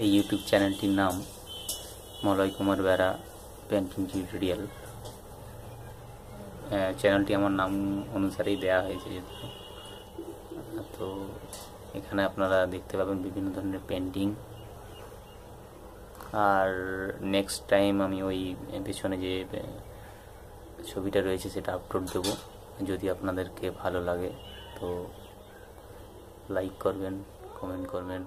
এই ইউটিউব চ্যানেলটির নাম মলয় কুমার বেড়া পেন্টিং টিউটোরিয়াল চ্যানেলটি আমার নাম অনুসারেই দেয়া হয়েছে যেহেতু। তো এখানে আপনারা দেখতে পাবেন বিভিন্ন ধরনের পেন্টিং আর নেক্সট টাইম আমি ওই পেছনে যে ছবিটা রয়েছে সেটা আপলোড দেবো। যদি আপনাদেরকে ভালো লাগে, তো লাইক করবেন কমেন্ট করবেন।